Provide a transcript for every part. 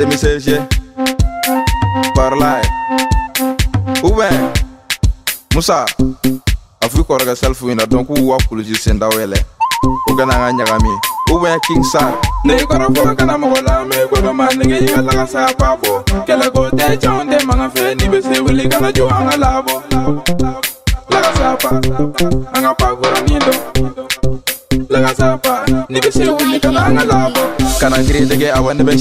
demisege parlay ou bien musa. A fɔ i kɔrɔ kɛ self wina donc k'u wa kulusi senda wɛlɛ o kana an ka ou bien king sar ne kɔrɔ fɔlɔ kana mɔgɔ la mɛ i kɔrɔ ma nege i ka lagasa pa bɔ kɛlɛ ko tɛ cɛw tɛ maŋa fɛ ni bɛ se wuli kana jo an ka labɔ lagasa pa an ka pa lagasa nigga say we nih hang a labo Kanan kiri dege a wani ben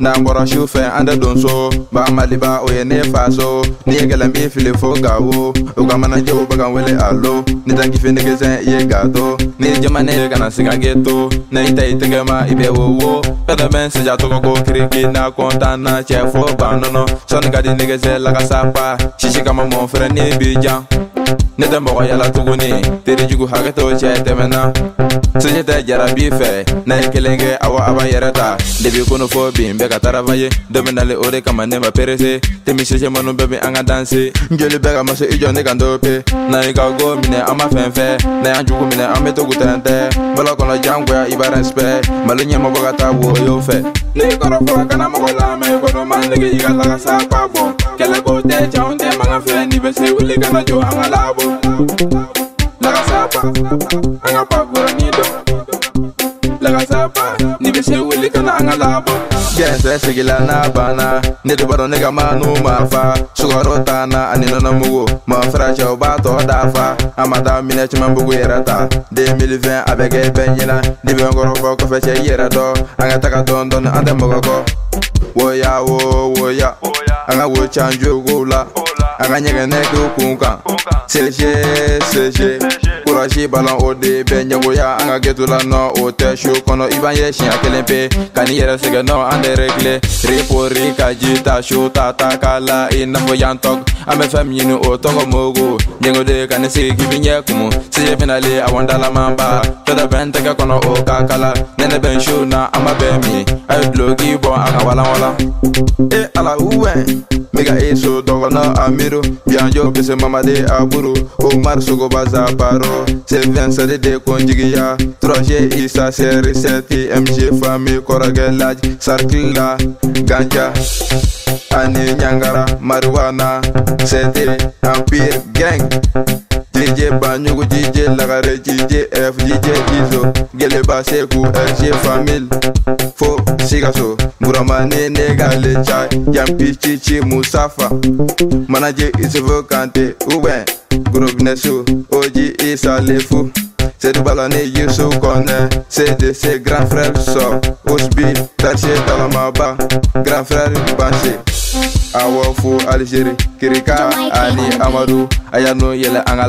Na mbora shufe anda donso. Ba maliba oye ne faso. Ni ye gala mi fili fo gawo. Uga mana je uba kan wele alo. Nih tangi fe nigga say nih gato nih jama ne kana singa geto. Na ita ita gama ibe wowo. Kada ben seja toko ko kiriki na konta na che fo banono Soni gadi nigga say laka sapa. Shishi kama mo fere ni bijan Ne tɛ yala tuguni. Teri jugu hakɛ t'o cɛ sisi tɛ jarabi fɛ n'a ye kelen kɛ awɔ a b'a yɛrɛ ta. Debi kono fɔ bin bɛ ka tarava ye dɔ bɛ nale o de kama ne ma perese. Temi sise manu bɛɛ bɛ an ka danse. Joli bɛ ka maso i jɔ ne kan dɔ pe na i ka go minɛ an ma fɛn fɛ na y'an jugu minɛ an bɛ to kutɛntɛ bala kɔnɔ jangoya i b'a respect malo ɲɛmɔgɔ ka taa woyo fɛ ne i kɔrɔ fɔlɔ kana mɔgɔ la mɛ i kɔrɔ ma nege i ka lagasa pa bɔ kɛlɛ ko tɛ cɛw tɛ maŋa fɛ ni bɛ se wuli kana jo an ka labɔ lagasa pa an ka pa kɔrɔnin dɔ lagasa pa ni bɛ se wuli kana an ka labɔ Gɛnsɛ sigila n'a banna ne de b'a ne ka manu ma fa sukaro t'a na ani nɔnɔmugu ma fɛrɛ cɛw b'a tɔ dafa. An ma taa minɛ caman bugu yɛrɛ ta 2020 a bɛ kɛ bɛɛ ɲɛna ni bɛ n kɔrɔ fɔ kɔfɛ cɛ i yɛrɛ dɔn an ka taga dɔɔni dɔɔni an tɛ mɔgɔ kɔ woya wo woya an wo can jogow la an ka ɲɛgɛnɛ k'u kurasi balon o de bɛ ɲɛgoya an ka geto la nɔ o tɛ su kɔnɔ i b'an ye siɲɛ kelen pe ka n'i yɛrɛ sɛgɛn nɔ an tɛ regle. Ripori ka ji ta su ta ta k'a la i n'a fɔ yan tɔg an bɛ fɛn min ɲini o tɔgɔ mogo ɲɛgo de ka ne sigi k'i bi ɲɛ kumu sije finale a wɔn dalamanba tɔdɔ bɛ n tɛgɛ kɔnɔ o ka kala nɛnɛ bɛ n su na an ma bɛn min a ye duloki bɔ a ka walanwalan e ala uwɛn mega eso dɔgɔnɔ amiru. Bianjo bese mamade aburu. Omar sogoba zaparo c'est vincent de konjigiya troje isa seri seti mg fami kɔrɔkɛ laj sarkila ganja. Ani ɲangara mariwana sete empire gang. DJ Banyugu, DJ Lagare, DJ F, DJ Izo, Geleba Seku, RG Famil, Fo Sigaso, Muramane Negale Chai, Yampi Chichi Musafa, Manager Isofo Kante, Uben, Group Nesu, Oji Isa Lefu. C'est du ballonné Youssou Kone, CDC, grand frère sort, Osbi, Taché Talamaba, grand frère Banché. awɔ fo alizeri kirika ani amadu a y'a n'o yɛlɛ an ka